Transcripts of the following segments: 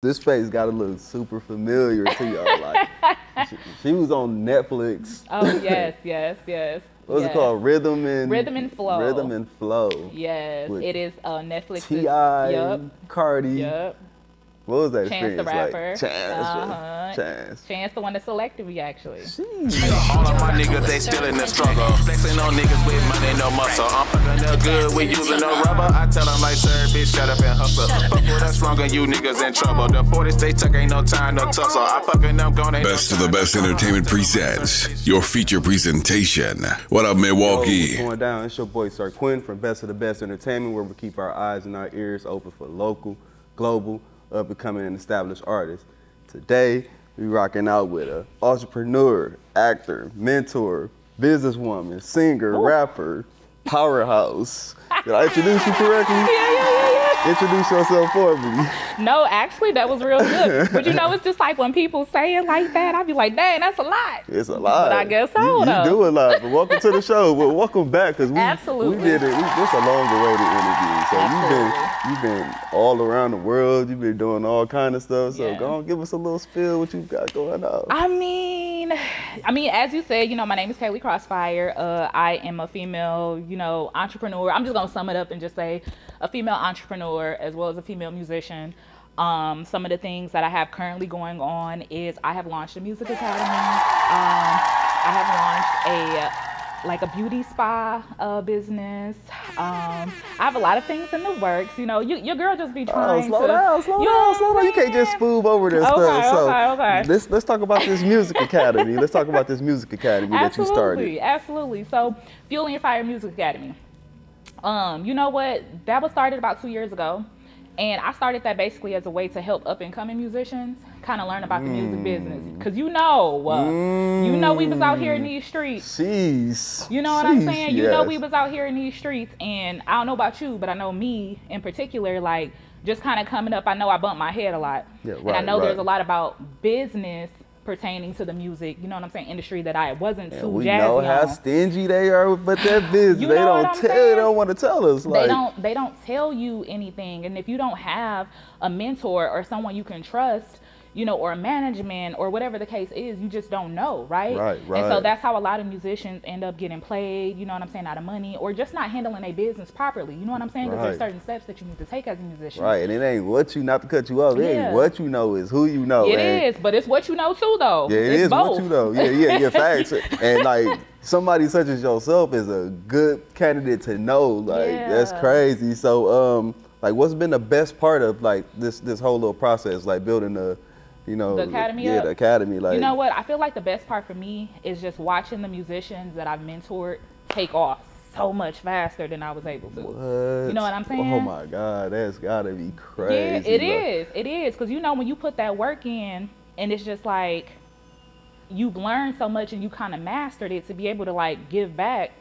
This face got to look super familiar to y'all. Like she, she, was on Netflix. Oh yes, yes, yes. What's yes. it called? Rhythm and Rhythm and Flow. Rhythm and Flow. Yes, it is uh, Netflix. T.I. Yep. Cardi. Yep. What was that Chance the rapper. Like, Chance. Uh-huh. Chance. Chance the one that selected me actually. All of my niggas, they still in the struggle. Flexing on niggas with money, no muscle. I'm fucking up good, we using no rubber. I tell them like, sir, bitch, shut up and hustle. Fuck with us stronger, you niggas in trouble. The 40 state tuck ain't no time, no tussle. I fucking them going to. Best of the best entertainment presents your feature presentation. What up, Milwaukee? What's going down? It's your boy Sir Quinn from Best of the Best Entertainment, where we keep our eyes and our ears open for local, global, up and coming and established artist. Today, we rocking out with a entrepreneur, actor, mentor, businesswoman, singer, Ooh. rapper, powerhouse. Did I introduce you correctly? Yeah, yeah, yeah. Introduce yourself for me. No, actually, that was real good. But you know, it's just like when people say it like that, I'd be like, dang, that's a lot. It's a lot. But I guess so, you, you do a lot. But welcome to the show. Well, welcome back because we, Absolutely. we did it. We, this a long awaited interview. So you've been you've been all around the world. You've been doing all kind of stuff. So Yeah. go on, give us a little spill what you've got going on. I mean, I mean, as you said, you know, my name is Kaylee Crossfire. Uh, I am a female, you know, entrepreneur. I'm just gonna sum it up and just say, a female entrepreneur as well as a female musician. Um, some of the things that I have currently going on is I have launched a music academy. Um, I have launched a like a beauty spa uh, business. Um, I have a lot of things in the works. You know, you, your girl just be Oh, slow to. down, slow you down, slow down. You can't just spoof over this Okay, stuff. So okay, okay. let's let's talk about this music academy. let's talk about this music academy that you started. Absolutely, absolutely. So, Fueling Your Fire Music Academy. Um, you know what? That was started about two years ago, and I started that basically as a way to help up and coming musicians kind of learn about the music business. Cause you know, uh, you know, we was out here in these streets. Jeez. You know what I'm Jeez, saying? You know, we was out here in these streets, and I don't know about you, but I know me in particular, like just kind of coming up. I know I bumped my head a lot, Yeah, and I right, know there's a lot about business pertaining to the music. You know what I'm saying? Industry that I wasn't And too we jazzy know how on. stingy they are with that business. You they know don't tell. They don't want to tell us. Like, they don't they don't tell you anything and if you don't have a mentor or someone you can trust you know or management or whatever the case is you just don't know right Right, right. and so that's how a lot of musicians end up getting played you know what i'm saying out of money or just not handling their business properly you know what i'm saying because there's certain steps that you need to take as a musician Right, and it ain't what you not to cut you off. It Yeah. ain't what you know is who you know. It and- is, but it's what you know too though Yeah, it it's is both. what you know. Yeah, yeah, yeah. Facts. and like somebody such as yourself is a good candidate to know. Like that's crazy. So, um, like, what's been the best part of like this this whole little process, like building the, you know, The academy Yeah, up? the academy. Like, you know what? I feel like the best part for me is just watching the musicians that I've mentored take off so much faster than I was able to. What? You know what I'm oh saying? Oh my God, that's gotta be crazy. Yeah, it is. It is because you know when you put that work in, and it's just like you've learned so much and you kind of mastered it to be able to like give back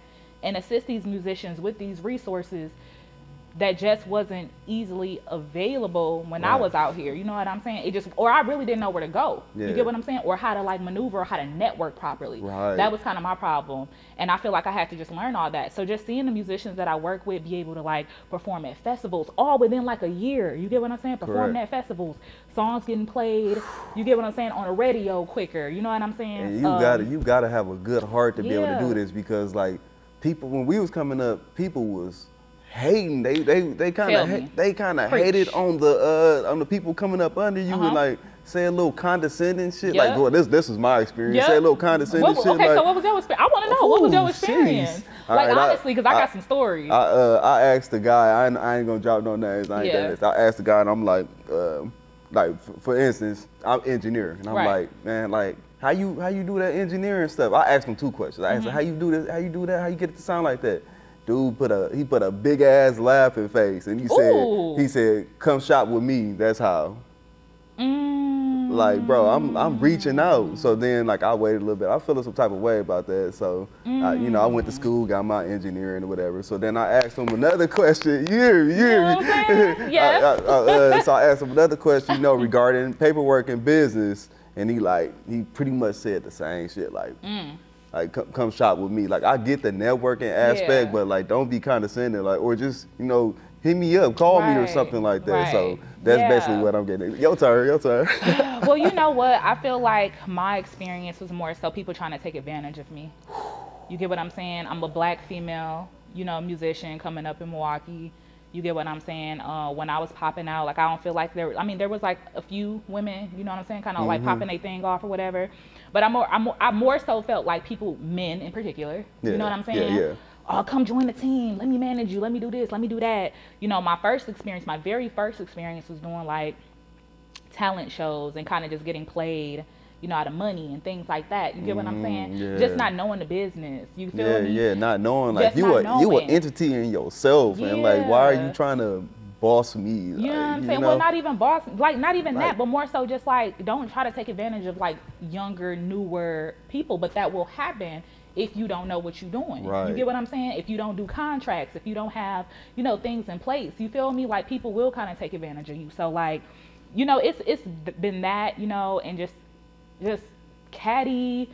and assist these musicians with these resources that just wasn't easily available when I was out here. You know what I'm saying? It just, or I really didn't know where to go. Yeah. You get what I'm saying? Or how to like maneuver, or how to network properly. Right. That was kind of my problem, and I feel like I had to just learn all that. So just seeing the musicians that I work with be able to like perform at festivals, all within like a year. You get what I'm saying? Performing Correct. at festivals, songs getting played. You get what I'm saying on the radio quicker. You know what I'm saying? And you Um, gotta you gotta have a good heart to be able to do this because like people when we was coming up, people was hating. They they they kind of they kind of hated on the uh on the people coming up under you and Uh-huh. like say a little condescending shit. Yeah. Like, boy, this this is my experience. Yeah. Say a little condescending What- shit. okay, like, so what was your experience? I want to know what was your experience? Like right, honestly, because I, got I- some stories. I uh I asked the guy. I ain't, I ain't gonna drop no names. I ain't Yeah. gonna this. I asked the guy and I'm like, um, like for instance, I'm engineer and I'm Right. like, man, like how you how you do that engineering stuff? I asked him two questions. I asked Mm-hmm. him how you do this, how you do that, how you get it to sound like that. Dude put a he put a big ass laughing face and he Ooh. said he said come shop with me. That's how. Mm. Like, bro, I'm I'm reaching out. So then, like, I waited a little bit. I feel some type of way about that. So, I, you know, I went to school, got my engineering or whatever. So then I asked him another question. You? You hear know me? what I'm? Yeah. I- I- uh, so I asked him another question, you know, regarding paperwork and business, and he like he pretty much said the same shit. Like, like come, come shop with me. Like I get the networking aspect, Yeah. but like don't be condescending. Like or just you know hit me up, call me or something like that. So that's Yeah. basically what I'm getting. Your turn, your turn. well, you know what? I feel like my experience was more so people trying to take advantage of me. You get what I'm saying? I'm a black female, you know, musician coming up in Milwaukee. You get what I'm saying? Uh, when I was popping out, like I don't feel like there. I mean, there was like a few women, you know what I'm saying, kind of like Mm-hmm. popping their thing off or whatever. But I more, I more, I more so felt like people, men in particular. You know what I'm yeah, saying? yeah. oh, come join the team. Let me manage you. Let me do this. Let me do that. You know, my first experience, my very first experience was doing like talent shows and kind of just getting played, you know, out of money and things like that. You get what I'm saying? Mm, yeah. Just not knowing the business. You feel yeah, me? yeah, not knowing like Just you not a you an knowing. entity in yourself, and like why are you trying to boss me? You know what I'm saying? know? Well, not even boss, like not even Like- that, but more so just like don't try to take advantage of like younger, newer people. But that will happen if you don't know what you're doing. Right. You get what I'm saying? If you don't do contracts, if you don't have you know things in place, you feel me? Like people will kind of take advantage of you. So like, you know, it's it's been that you know, and just just catty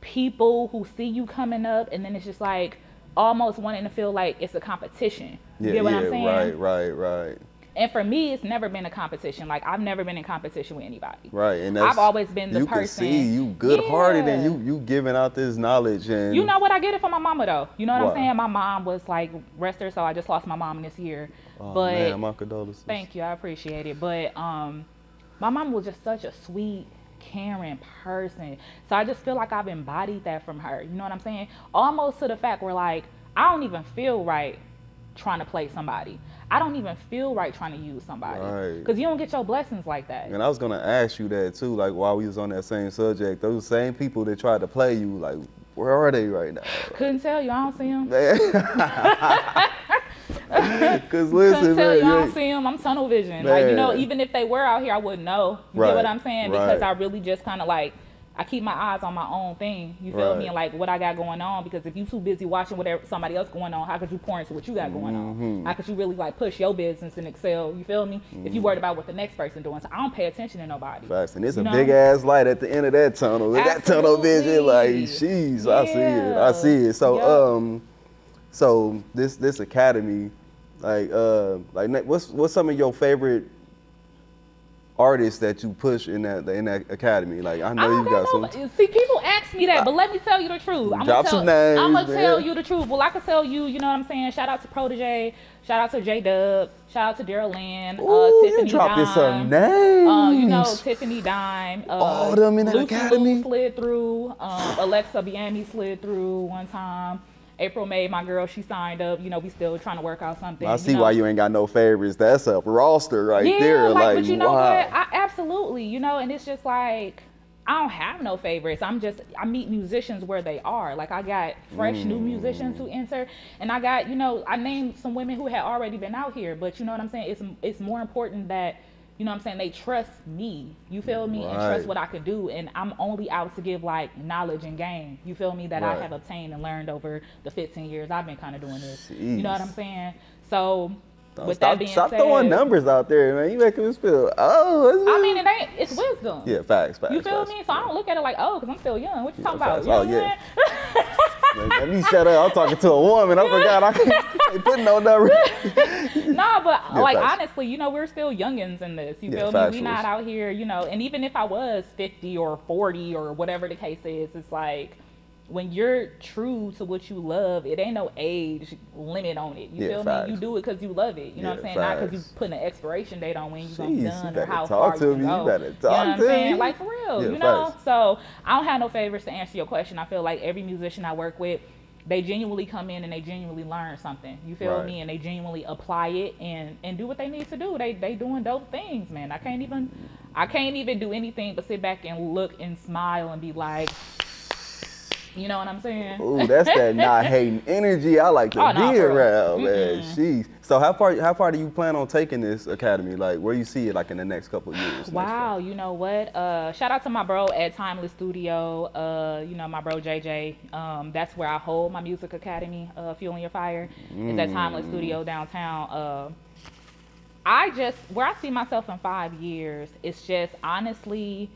people who see you coming up, and then it's just like almost wanting to feel like it's a competition. You yeah, get what yeah, I'm saying? right, right, right, And for me, it's never been a competition. Like I've never been in competition with anybody. right. And I've always been the you person. can see you good hearted and you you giving out this knowledge and You know what? I get it from my mama though. You know what Wow. I'm saying? My mom was like rest her, so I just lost my mom this year. Oh, but man, my condolences. thank you, I appreciate it. But um, my mom was just such a sweet, caring person. So I just feel like I've embodied that from her. You know what I'm saying? Almost to the fact where like I don't even feel right trying to play somebody. I don't even feel right trying to use somebody Right. because you don't get your blessings like that. And I was gonna ask you that too, like while we was on that same subject, those same people that tried to play you, like where are they right now? Couldn't tell you. I don't see him. Cause listen, man, you. I don't see them. I'm tunnel vision. Like you know, even if they were out here, I wouldn't know. You Right, get what I'm saying? Because right. I really just kind of like I keep my eyes on my own thing. You feel Right. me? And like what I got going on. Because if you too busy watching whatever somebody else going on, how could you pour into what you got going Mm-hmm. on? How could you really like push your business and excel? You feel me? If you worried about what the next person doing, so I don't pay attention to nobody. Facts. And it's You a know? big ass light at the end of that tunnel. And That tunnel vision, like, Absolutely. jeez, I see it. I see it. So, um, so this this academy, like, uh, like, what's what's some of your favorite artists that you push in that in that academy? Like, I know I you got know. some. See, people ask me that, but let me tell you the truth. I'm Drop gonna tell, some names, I'm gonna tell you the truth. Well, I can tell you, you know what I'm saying. Shout out to Protege. Shout out to J Dub. Shout out to Daryl Lynn. Ooh, uh, you Tiffany dropping Dime. some names. Uh, you know Tiffany Dime. Uh, All them in that Lucy academy? Lou slid through. Um, Alexa Biami slid through one time. April May, my girl, she signed up. You know, we still trying to work out something. I see know. why you ain't got no favorites. That's a roster right yeah, there. like, Like, but you know wow. what? I absolutely, you know, and it's just like I don't have no favorites. I'm just I meet musicians where they are. Like I got fresh new musicians Mm. who enter, and I got you know I named some women who had already been out here. But you know what I'm saying? It's it's more important that. You know what I'm saying? They trust me. You feel me? And trust what I could do. And I'm only out to give like knowledge and game. You feel me? That Right. I have obtained and learned over the 15 years I've been kind of doing this. You know what I'm saying? So Don't with stop, that being stop said, throwing numbers out there, man. You making us feel, oh, I mean, it ain't. It's wisdom. yeah, facts, facts. You feel facts. me? So I don't look at it like, oh, because I'm still young. What you talking facts. about? You Oh, yeah. I'm saying? Like, let me shut up. I'm talking to a woman. I forgot. I can't, put no number. nah, but Yeah, like facts. honestly, you know, we're still youngins in this. You Yeah, feel me? factuals. We not out here, you know. And even if I was 50 or 40 or whatever the case is, it's like when you're true to what you love, it ain't no age limit on it. You Yeah, feel facts. me? You do it because you love it. You know what I'm Yeah, saying? Not because you facts. put an expiration date on when you're gonna Jeez, be you done or how talk far to you me. can You go. better you know talk what I'm saying? me. Like for real, Yeah, you know. facts. So I don't have no favorites to answer your question. I feel like every musician I work with, they genuinely come in and they genuinely learn something. You feel Right. me? And they genuinely apply it and and do what they need to do. They they doing dope things, man. I can't even I can't even do anything but sit back and look and smile and be like, you know what I'm saying? Ooh, that's that not hating energy. I like to Oh, nah, be real. around, man. Jeez. So how far how far do you plan on taking this academy? Like where you see it like in the next couple of years? Wow, you know what? Uh, shout out to my bro at Timeless Studio. Uh, you know my bro JJ. Um, that's where I hold my music academy. Uh, Fueling Your Fire is at Timeless Studio downtown. Uh, I just where I see myself in five years. It's just honestly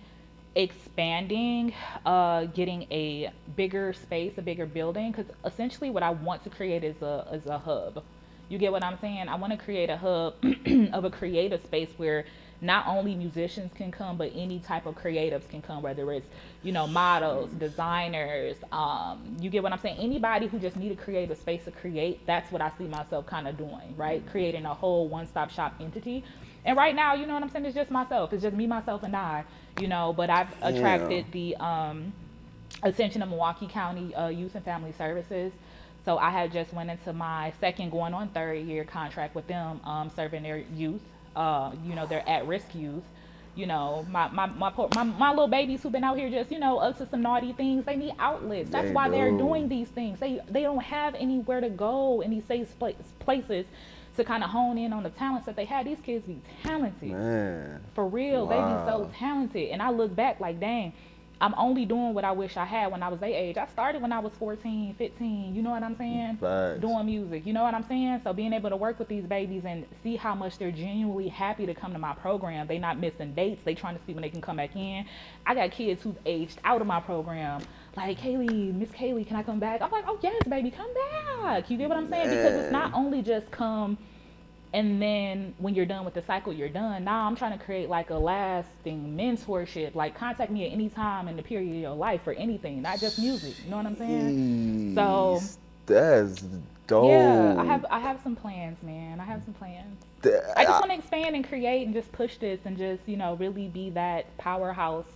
expanding, uh, getting a bigger space, a bigger building. Because essentially, what I want to create is a is a hub. You get what I'm saying? I want to create a hub of a creative space where not only musicians can come, but any type of creatives can come, whether it's, you know, models, designers, um, you get what I'm saying? Anybody who just need a creative space to create, that's what I see myself kind of doing, right? Creating a whole one-stop shop entity. And right now, you know what I'm saying? It's just myself. It's just me, myself, and I, you know, but I've attracted Yeah. the um, attention of Milwaukee County uh, Youth and Family Services. So I had just went into my second, going on third year contract with them, um, serving their youth. Uh, you know, they're at-risk youth. You know, my my, my poor- my my little babies who've been out here just you know up to some naughty things. They need outlets. That's They why they're doing these things. They they don't have anywhere to go in these safe places to kind of hone in on the talents that they had. These kids be talented. Man. For real, they be so talented. And I look back like, dang, I'm only doing what I wish I had when I was their age. I started when I was 14, 15. You know what I'm saying? Facts. Doing music. You know what I'm saying? So being able to work with these babies and see how much they're genuinely happy to come to my program. They not missing dates. They trying to see when they can come back in. I got kids who've aged out of my program. Like, Kaylee, Miss Kaylee, can I come back? I'm like, oh yes, baby, come back. You get what I'm saying? Because it's not only just come and then when you're done with the cycle, you're done. Now I'm trying to create like a lasting mentorship. Like contact me at any time in the period of your life for anything, not just music. You know what I'm saying? So That's dope. yeah, I have I have some plans, man. I have some plans. That- I just want to expand and create and just push this and just you know really be that powerhouse,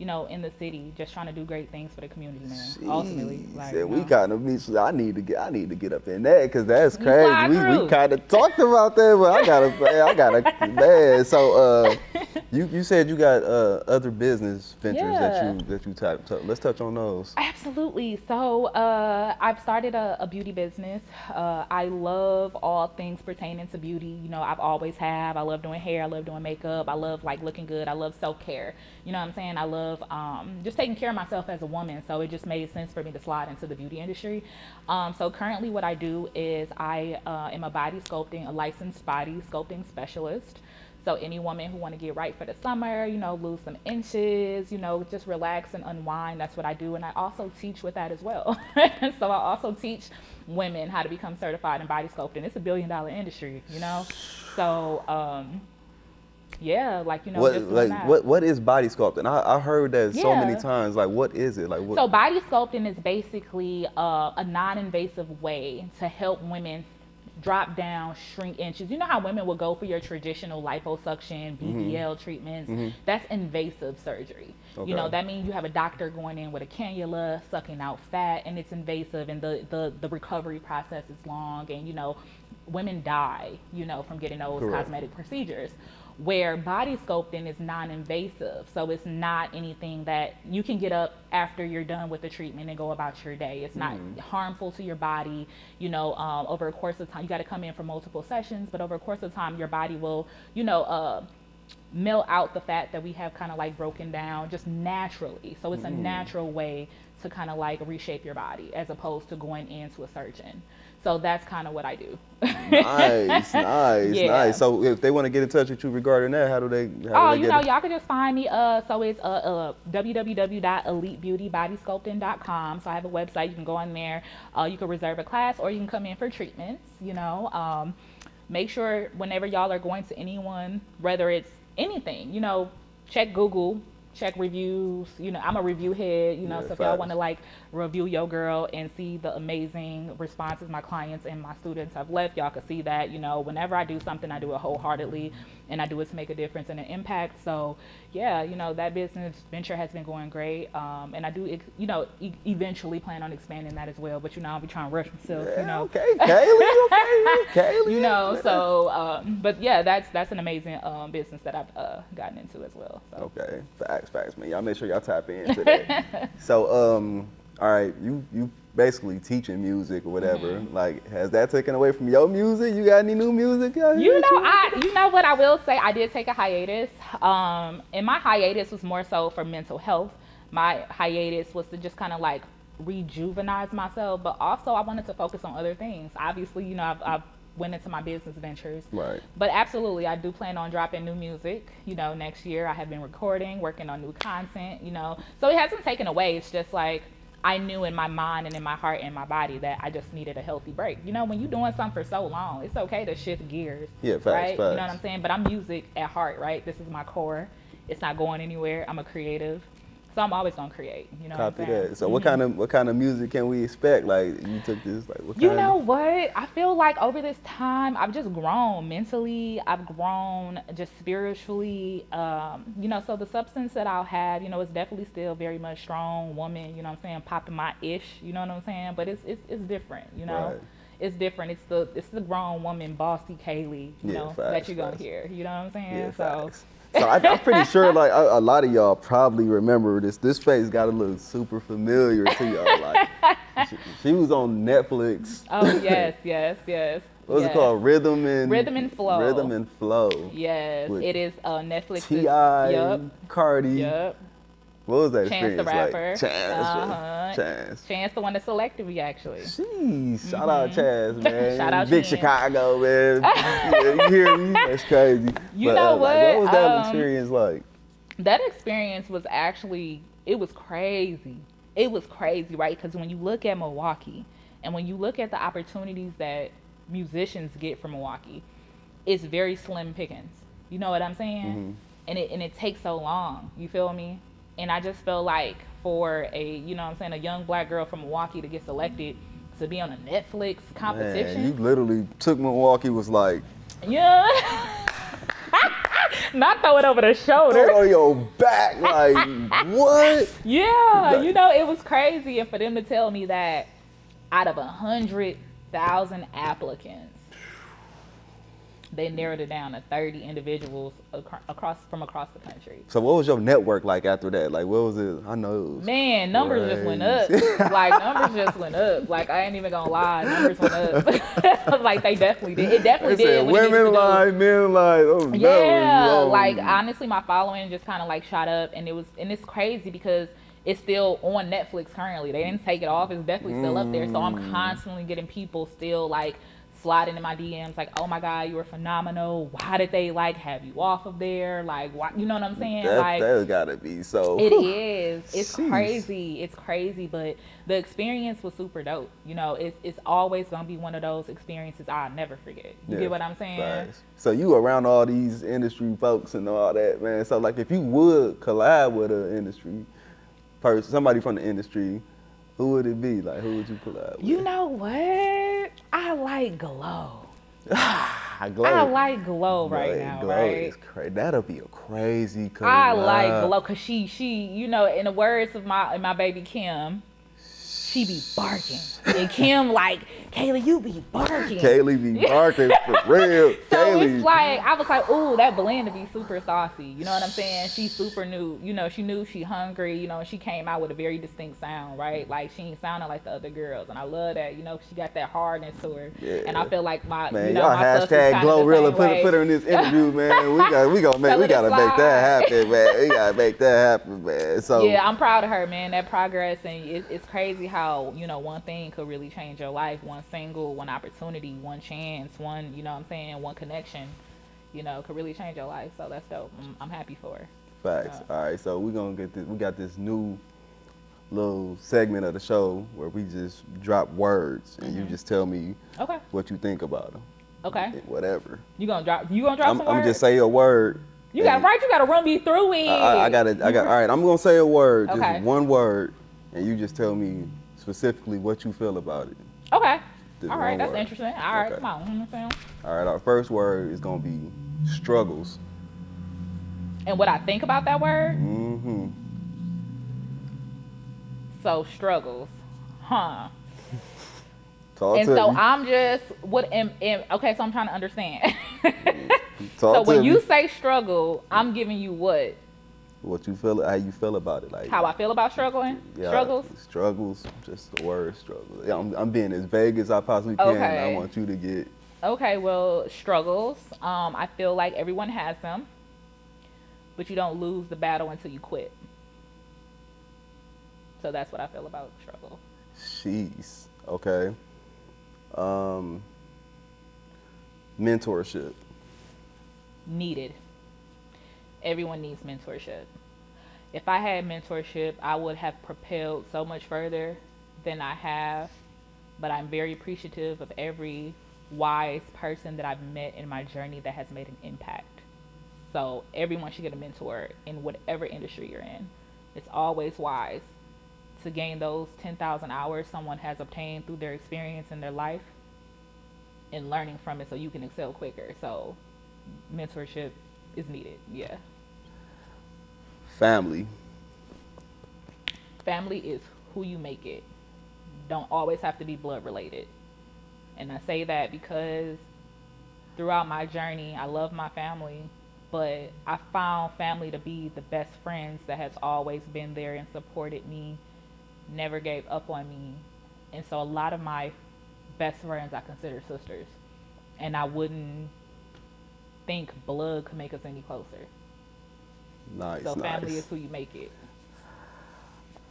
you know, in the city. Just trying to do great things for the community, man. Ultimately, like yeah, you we kind of need. I need to get. I need to get up in that because that's crazy. We, we kind of talked about that, but I gotta. I gotta. Man, so uh, you you said you got uh other business ventures that you that you type. So let's touch on those. Absolutely. So uh, I've started a, a beauty business. Uh, I love all things pertaining to beauty. You know, I've always have. I love doing hair. I love doing makeup. I love like looking good. I love self care. You know what I'm saying? I love um, just taking care of myself as a woman. So it just made sense for me to slide into the beauty industry. Um, so currently, what I do is I uh, am a body sculpting, a licensed body sculpting specialist. So any woman who want to get right for the summer, you know, lose some inches, you know, just relax and unwind. That's what I do, and I also teach with that as well. so I also teach women how to become certified in body sculpting. It's a billion dollar industry, you know. So um, yeah, like you know, What like what what is body sculpting? I, I heard that so many times. Like what is it? Like what? So body sculpting is basically uh, a non-invasive way to help women drop down, shrink inches. You know how women will go for your traditional liposuction, BBL treatments? That's invasive surgery. You know, that means you have a doctor going in with a cannula, sucking out fat, and it's invasive, and the, the, the recovery process is long, and, you know, women die, you know, from getting those Correct. cosmetic procedures. Where body sculpting is non-invasive, so it's not anything that you can get up after you're done with the treatment and go about your day. It's not harmful to your body. You know, um, over a course of time, you got to come in for multiple sessions, but over a course of time, your body will, you know, uh, melt out the fat that we have kind of like broken down just naturally. So it's a natural way to kind of like reshape your body as opposed to going into a surgeon. So that's kind of what I do. nice, nice, Yeah. nice. So if they want to get in touch with you regarding that, how do they? How Oh, do they you know, y'all can just find me. Uh, so it's uh, uh www.elitebeautybodysculpting.com. So I have a website. You can go on there. Uh, you can reserve a class, or you can come in for treatments. You know, um, make sure whenever y'all are going to anyone, whether it's anything, you know, check Google. Check reviews, you know. I'm a review head, you know. Yeah, so if y'all want to like review your girl and see the amazing responses my clients and my students have left, y'all can see that. You know, whenever I do something, I do it wholeheartedly, and I do it to make a difference and an impact. So, yeah, you know, that business venture has been going great, um, and I do, you know, e- eventually plan on expanding that as well. But you know, I'll be trying to rush myself. Yeah, you know, okay, Kaylee, okay, Kaylee. you know. So, um, but yeah, that's that's an amazing um, business that I've uh, gotten into as well. So. Okay, facts, facts, man. Y'all make sure y'all tap into that. so, um, all right, you you basically teaching music or whatever. Mm-hmm. Like, has that taken away from your music? You got any new music? You know, I you know what I will say. I did take a hiatus, um, and my hiatus was more so for mental health. My hiatus was to just kind of like rejuvenize myself, but also I wanted to focus on other things. Obviously, you know, I've, I've went into my business ventures, Right. but absolutely, I do plan on dropping new music. You know, next year I have been recording, working on new content. You know, so it hasn't taken away. It's just like I knew in my mind and in my heart and my body that I just needed a healthy break. You know, when you're doing something for so long, it's okay to shift gears. Yeah, facts, right? You know what. I'm saying? But I'm music at heart, right? This is my core. It's not going anywhere. I'm a creative. So I'm always gonna create. You know Copy what I'm saying? that. So what kind of what kind of music can we expect? Like you took this like what You know of, what? I feel like over this time, I've just grown mentally. I've grown just spiritually. Um, you know, so the substance that I'll have, you know, it's definitely still very much strong woman. You know what I'm saying? Popping my ish. You know what I'm saying? But it's it's, it's different. You know. Right. It's different. It's the it's the grown woman, bossy Kaylee, you Yeah, know, facts, that you're gonna facts. hear. You know what I'm saying? Yeah, so facts. So I, I'm pretty sure like a, a lot of y'all probably remember this. This face got to look super familiar to y'all. Like she, she was on Netflix. Oh yes, yes, yes. What was yes. it called? Rhythm and Rhythm and Flow. Rhythm and Flow. Yes, it is uh, Netflix. T.I., Yep. Cardi. Yep. What was that Chance the Rapper. like? Chance, Uh-huh. Chance. Chance, the one that selected me, actually. Jeez, shout out Chaz, man. Mm-hmm. Shout out Big Chance. Chicago, man. yeah, you hear me? That's crazy. You But, know uh, like, what what? was that Um, experience like? That experience was actually, it was crazy. It was crazy, right? Because when you look at Milwaukee and when you look at the opportunities that musicians get from Milwaukee, it's very slim pickings. You know what I'm saying? Mm-hmm. And it and it takes so long. You feel me? And I just feel like for a you know what I'm saying a young black girl from Milwaukee to get selected to be on a Netflix competition. Man, you literally took Milwaukee was like, Yeah. Not throw it over the shoulder. throw it on your back, like what? Yeah, you know, it was crazy. And for them to tell me that out of a hundred thousand applicants, they narrowed it down to 30 individuals acro- across from across the country. So what was your network like after that? Like what was it? I know it was Man, numbers just went up. Like numbers just went up. Like I ain't even gonna lie, numbers went up. like they definitely did. It definitely They did. said what it needed to women lie, men lie. Oh. Yeah, no. like honestly, my following just kind of like shot up, and it was and it's crazy because it's still on Netflix currently. They didn't take it off. It's definitely still up there. So Mm. I'm constantly getting people still like sliding in my DMs like, "Oh my God, you were phenomenal. Why did they like have you off of there? Like, why? You know what I'm saying? that, like, that's gotta be so. it is. It's Jeez. crazy. It's crazy, but the experience was super dope. You know, it's it's always gonna be one of those experiences I'll never forget. You Yeah, get what I'm saying? So you around all these industry folks and all that, man. So like, if you would collab with an industry person, somebody from the industry, who would it be? Like, who would you collab with? You know what? I like glow. Ah, I, glow. I like glow right Glow- now, glow right? is cra- That'll be a crazy collab. I like glow because she she you know in the words of my my baby Kim, she be barking and Kim like Kaylee you be barking. Kaylee be barking for real. So Kaylee. it's like I was like, ooh, that blend to be super saucy. You know what I'm saying? She super knew, you know, she knew she hungry. You know, she came out with a very distinct sound, right? Like she ain't sounding like the other girls, and I love that. You know, she got that hardness to her, yeah. and I feel like my, Man, you know, y'all my hashtag Glorilla put, way. put her in this interview, man. We got we gonna make we gotta make that happen, man. We gotta make that happen, man. So Yeah, I'm proud of her, man. That progress, and it, it's crazy how you know one thing could really change your life. One single, one opportunity, one chance, one you know what I'm saying, one connection, you know, could really change your life. So that's dope. I'm, I'm happy for her. Facts. All right, so we're gonna get this. We got this new little segment of the show where we just drop words and Mm-hmm. you just tell me Okay, what you think about them. okay. Whatever. You gonna drop? You gonna drop I'm, some I'm just say a word. You got right. You gotta run me through it. I, I, I gotta. I got. All right, I'm gonna say a word, just Okay. one word, and you just tell me specifically what you feel about it. Okay. All right, that's word. interesting. All right, Okay. come on. All right, our first word is gonna be struggles. And what I think about that word? Mm-hmm. So struggles, huh? Talk and to so me. I'm just what am, am okay. So I'm trying to understand. Talk so to when me. you say struggle, I'm giving you what? What you feel, how you feel about it, like How I feel about struggling? yeah, Struggles? struggles, just the word struggle. Yeah, I'm, I'm being as vague as I possibly can. and I want you to get Okay, well, struggles. Um, I feel like everyone has them, but you don't lose the battle until you quit. So that's what I feel about struggle. she's okay. Um, mentorship. Needed. Everyone needs mentorship. if I had mentorship, I would have propelled so much further than I have. But I'm very appreciative of every wise person that I've met in my journey that has made an impact. So everyone should get a mentor in whatever industry you're in. It's always wise to gain those 10,000 hours someone has obtained through their experience in their life and learning from it so you can excel quicker. So mentorship is needed. Yeah. Family. Family is who you make it. Don't always have to be blood related. And I say that because throughout my journey, I love my family, but I found family to be the best friends that has always been there and supported me, never gave up on me. And so a lot of my best friends I consider sisters. And I wouldn't think blood could make us any closer. Nice. So nice. family is who you make it.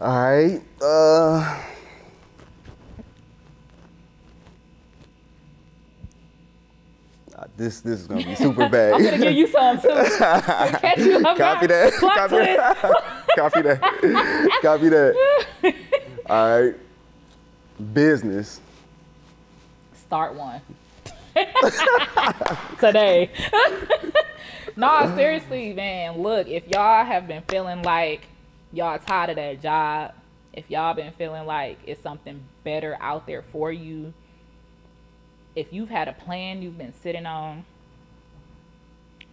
All right. Uh, this this is gonna be super bad. I'm gonna give you some too. Catch you Copy that. Plot Copy twist. that. Copy that. Copy that. All right. Business. Start one. Today. No, seriously, man. Look, if y'all have been feeling like y'all tired of that job, if y'all been feeling like it's something better out there for you, if you've had a plan you've been sitting on,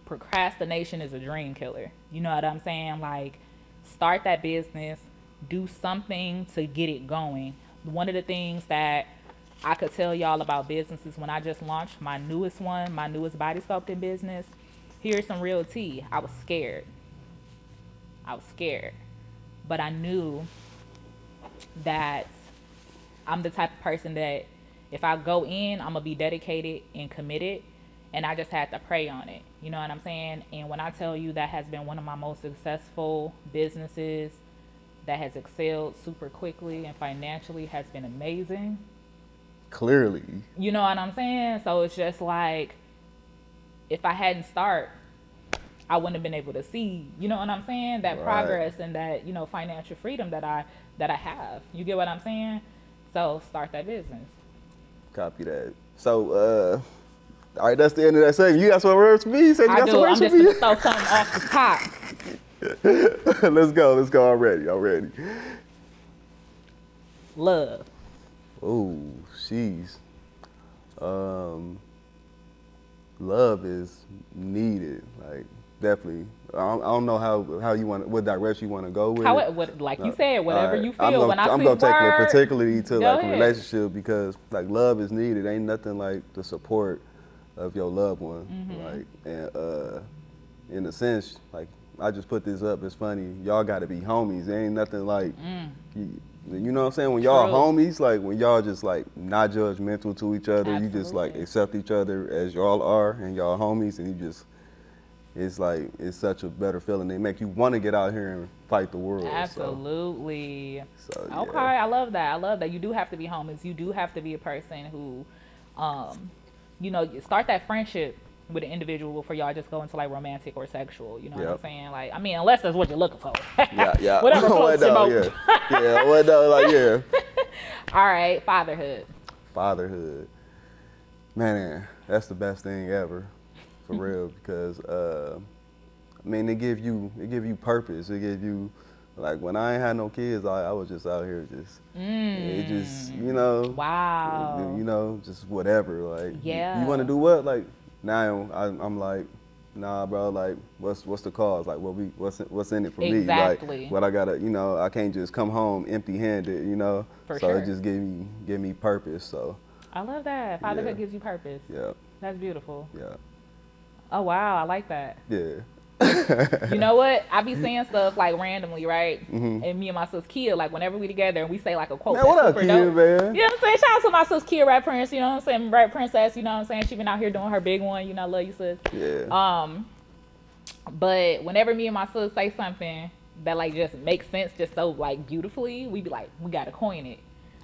procrastination is a dream killer. You know what I'm saying? Like, start that business, do something to get it going. One of the things that I could tell y'all about businesses when I just launched my newest one, my newest body sculpting business. Here's some real tea. I was scared. I was scared. But I knew that I'm the type of person that if I go in, I'm gonna be dedicated and committed. And I just had to pray on it. You know what I'm saying? And when I tell you that has been one of my most successful businesses that has excelled super quickly and financially has been amazing. Clearly. You know what I'm saying? So it's just like if I hadn't start, I wouldn't have been able to see, you know what I'm saying? That Right. progress and that, you know, financial freedom that I that I have. You get what I'm saying? So start that business. Copy that. So, uh, all right, that's the end of that segment. You got some words for me? You said you I got do. some I'm words just gonna me? throw something off the top. let's go. Let's go already. I'm ready. Love. Oh, jeez. Um, love is needed. Like, definitely. I don't, I don't know how how you want what direction you want to go with How it. would like you No. said, whatever Alright, you feel. I'm gonna, when I I'm see gonna take it particularly to Go like a ahead. relationship because like love is needed. Ain't nothing like the support of your loved one. Mm-hmm. Like and uh, in a sense, like I just put this up. It's funny. Y'all got to be homies. There ain't nothing like you, you know what I'm saying. When y'all homies, like when y'all just like not judgmental to each other. You just like accept each other as y'all are and y'all homies, and you just. It's like it's such a better feeling. They make you want to get out here and fight the world. Absolutely. So, Okay, yeah. I love that. I love that. You do have to be homies. You do have to be a person who, um, you know, start that friendship with an individual before y'all just go into like romantic or sexual. You know what I'm saying? Like, I mean, unless that's what you're looking for. Yeah, yeah. Whatever What floats your boat. Yeah, yeah. What though? Like, yeah. All right, fatherhood. Fatherhood, man, that's the best thing ever, for real. Because uh, I mean, it give you, they give you purpose. It give you, like, when I ain't had no kids, I, I was just out here just, it just, you know, Mm. Wow. you know, just whatever. Like, you- Yeah. you, want to do what? Like, now I, I'm like. Nah, bro. Like, what's what's the cause? Like, what we what's in- what's in it for me? Like, what I gotta, you know, I can't just come home empty-handed, you know. For so sure. it just gave me give me purpose. So, I love that. Fatherhood Yeah. gives you purpose. yeah, That's beautiful. yeah, Oh wow, I like that. yeah. You know what? I be saying stuff like randomly, right? Mm-hmm. And me and my sis Kia, like whenever we together and we say like a quote. Man, what up, kid, dope. man? You know what I'm saying? Shout out to my sis Kia Rap Prince, you know what I'm saying? Rap Princess, you know what I'm saying? She been out here doing her big one, you know, I love you sis. Yeah. Um but whenever me and my sis say something that like just makes sense just so like beautifully, we be like, we gotta coin it.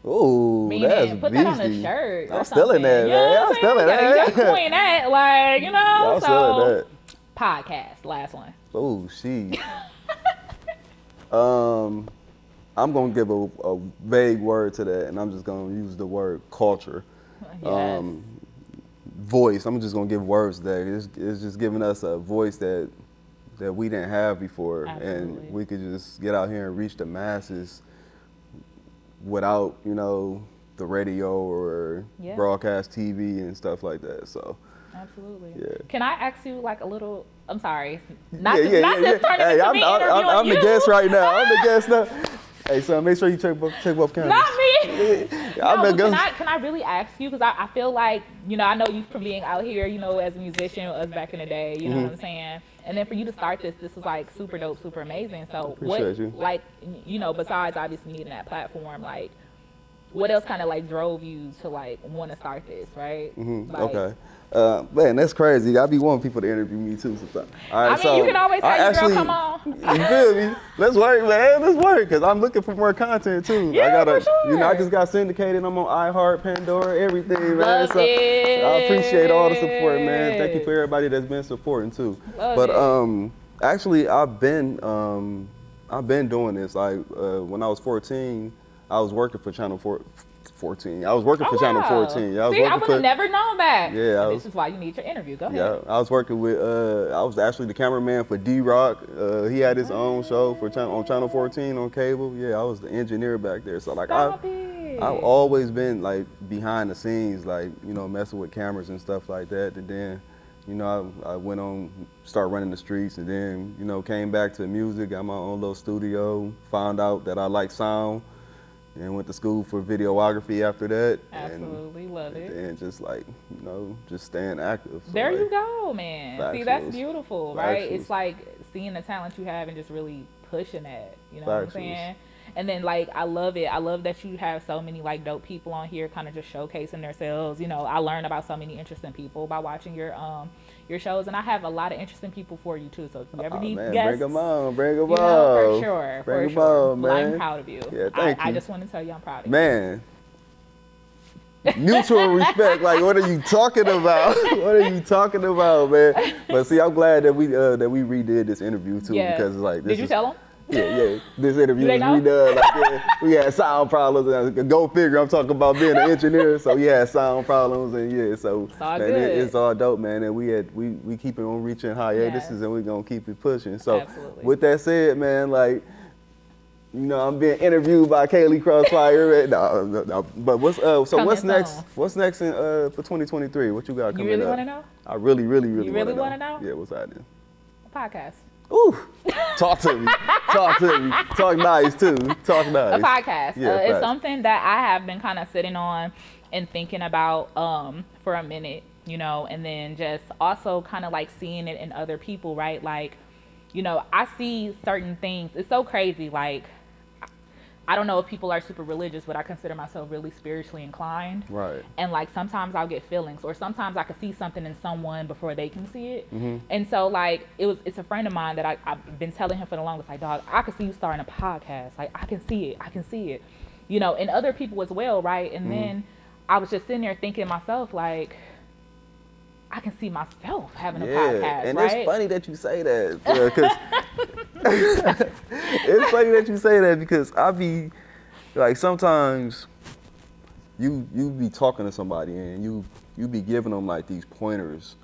Ooh, Meaning, that's put that on a shirt. I'm stealing something. that, You know man. I'm stealing You gotta- You that. gotta coin that, like, you know? I'm so stealing that. Podcast, last one. Oh, she. Um, I'm gonna give a, a vague word to that, and I'm just gonna use the word culture. Yes. Um, voice. I'm just gonna give words that. It's, it's just giving us a voice that that we didn't have before, Absolutely. and we could just get out here and reach the masses without, you know, the radio or Yeah. broadcast TV and stuff like that. So. Absolutely. Yeah. Can I ask you like a little? I'm sorry. Not, yeah, this, yeah, not yeah, this yeah. Hey, I'm, I'm, I'm, I'm the guest right now. I'm the guest now. Hey, son, make sure you check both, check both cameras. Not me. I'm no, can. I can I really ask you because I, I feel like you know I know you from being out here you know as a musician us back in the day you know Mm-hmm. what I'm saying and then for you to start this this is like super dope super amazing so what you. like you know besides obviously needing that platform like what else kind of like drove you to like want to start this right Mhm, Like, okay. Uh, man, that's crazy. I be wanting people to interview me too sometimes. All right, I mean, so you can always I say, "Girl, actually- come on." You feel me? Let's work, man. Let's work, cause I'm looking for more content too. I gotta, for you know, I just got syndicated. I'm on iHeart, Pandora, everything, man. So I appreciate all the support, man. Thank you for everybody that's been supporting too. Love but it. um, actually, I've been um, I've been doing this. Like uh, when I was 14, I was working for Channel 4. 14. I was working for Oh, Channel wow. 14. Yeah, I was See, I would have never known that. Yeah, was- this is why you need your interview. Go ahead. Yeah, I was working with. Uh, I was actually the cameraman for D Rock. Uh, he had his own show for channel, on Channel 14 on cable. Yeah, I was the engineer back there. So like I, it. I've always been like behind the scenes, like you know, messing with cameras and stuff like that. And then, you know, I, I went on, start running the streets, and then you know, came back to music, got my own little studio, found out that I like sound, and went to school for videography after that. And, Absolutely love it. and just like you know, just staying active. So, There like, you go, man. See, that's beautiful, right? Factuals. It's like seeing the talent you have and just really pushing that. You know what I'm saying? And then like I love it. I love that you have so many like dope people on here, kind of just showcasing themselves. You know, I learn about so many interesting people by watching your um your shows, and I have a lot of interesting people for you too. So if you ever Oh, need man, guests, bring them on, bring them you on. know, for sure, bring for sure. on, man. I'm proud of you. Yeah, thank I, I just want to tell you I'm proud of you. Man. Mutual respect. Like, what are you talking about? what are you talking about, man? But see, I'm glad that we uh, that we redid this interview too, Yes. because like this Did you is, tell them? Yeah, yeah. This interview was redone. Like, yeah, we had sound problems. and Go figure. I'm talking about being an engineer, so we had sound problems, and yeah, so It's all man, good. It, it's all dope, man. And we had we we keep it on reaching hiatuses, Yes. and we're gonna keep it pushing. So Absolutely. with that said, man, like. You know, I'm being interviewed by Kaylee Crossfire. no, no, no. But what's uh? So Coming what's next? What's next in uh for 2023? What you got coming up? You really want to know? I really, really, really. You really wanna wanna know? Yeah, what's happening? Podcast. Ooh, talk to me. Talk to me. Talk nice too. Talk nice. a podcast. Yeah, uh, it's something that I have been kind of sitting on and thinking about um, for a minute, you know, and then just also kind of like seeing it in other people, right? Like, you know, I see certain things. It's so crazy. Like, I don't know if people are super religious, but I consider myself really spiritually inclined. Right. And like sometimes I'll get feelings, or sometimes I can see something in someone before they can see it. Mm-hmm. And so like it was, it's a friend of mine that I, I've been telling him for the longest, like, dog, I can see you starting a podcast. Like I can see it, I can see it, you know, and other people as well, right? And Mm-hmm. then I was just sitting there thinking to myself, like, I can see myself having a Yeah, podcast, and right? it's funny that you say that because it's funny that you say that because I be like sometimes you you be talking to somebody and you you be giving them like these pointers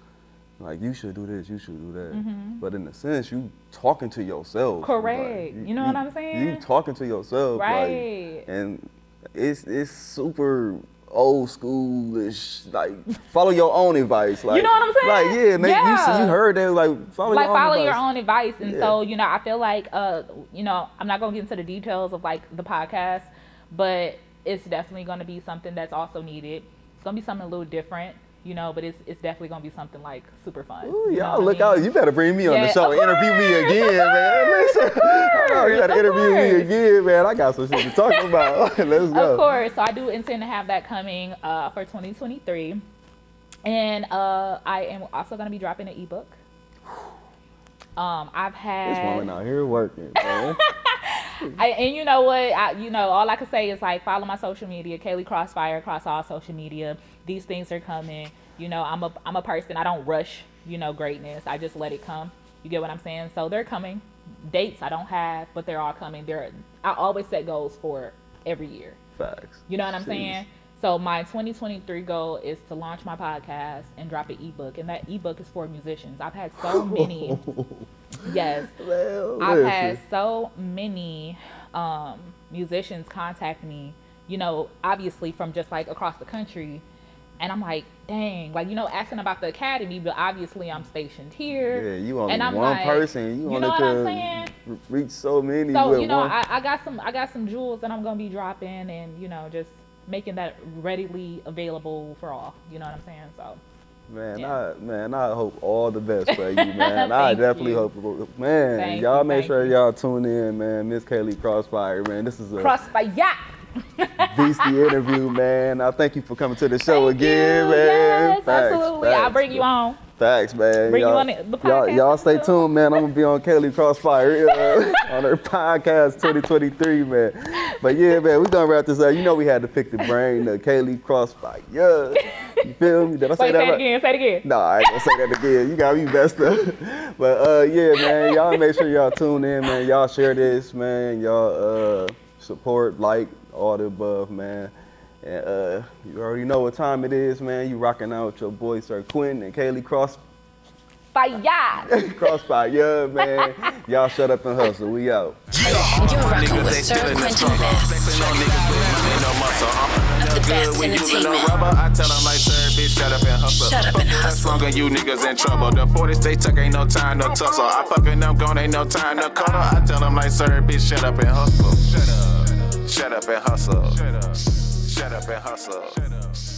like you should do this, you should do that. But in a sense, you talking to yourself. like, Mm-hmm. Correct. You know what I'm saying? You talking to yourself, like, Right. and it's it's super old schoolish. Like follow your own advice. Like you know what I'm saying? Like yeah, man, you Yeah. see, you heard that. Like follow like your own follow advice. your own advice and Yeah. so you know i feel like uh you know i'm not gonna get into the details of like the podcast but it's definitely gonna be something that's also needed it's gonna be something a little different you know but it's it's definitely gonna be something like super fun Ooh, y'all what I look mean? out! You better bring me on the show and interview me again, of man. Listen, oh, you gotta interview me again, man. I got some shit to talk about. Let's go. Of course. So I do intend to have that coming uh, for 2023. And uh, I am also going to be dropping an ebook. Um, I've had. This woman out here working, man. I, and you know what? I, you know, all I can say is like follow my social media, Kaylee Crossfire across all social media. These things are coming. You know, I'm a I'm a person. I don't rush. You know, greatness. I just let it come. You get what I'm saying? So they're coming. dates I don't have, but they're all coming. They're I always set goals for every year. Facts. You know what I'm Jeez. saying? So my 2023 goal is to launch my podcast and drop an ebook, and that ebook is for musicians. I've had so many. yes, Well, I've had so many um, musicians contact me. You know, obviously from just like across the country, and I'm like, dang, like you know, asking about the academy, but obviously I'm stationed here. Yeah, you only and I'm one like, person. You, you only know what I'm saying? reach so many So you know. I, I got some I got some jewels that I'm gonna be dropping, and you know, just making that readily available for all. You know what I'm saying? So Man, Yeah. I man, I hope all the best for you, man. I definitely you. hope, man. Thank y'all you, make sure you. y'all tune in, man. Miss Kaylee Crossfire, man. This is a cross yacht. beastie interview, man. I thank you for coming to the show Thank again, you. man. Yes, absolutely. I'll bring you on. Facts, man. Bring you y'all, on the- the y'all, y'all stay tuned, man. I'm gonna be on Kaylee Crossfire uh, on her podcast 2023, man. But yeah, man, we gonna wrap this up. You know we had to pick the brain, the Kaylee Crossfire. Yeah, you feel me? Did I say Wait, that say it right? again. Say it again. No, I ain't gonna say that again. You got me messed up. But uh, yeah, man, y'all make sure y'all tune in, man. Y'all share this, man. Y'all uh, support, like, all the above, man. And uh, you already know what time it is, man. You rocking out with your boy Sir Quinn and Kaylee Cross By yacht. Crossfire. Yeah, man. Y'all shut up and hustle. We out. You're rocking with Sir still in the Best. Flexing on niggas with money, no muscle. I'm The good best with using no entertainment. rubber. I tell them like, sir, bitch, shut up and hustle. Shut up and with us hustle. Stronger, you niggas in trouble. The 40 stay tuck, ain't no time, no tussle. I fucking them gone, ain't no time, no cuddle. I tell them like, sir, bitch, shut up and hustle. Shut up. Shut up and hustle. Shut up. And hustle.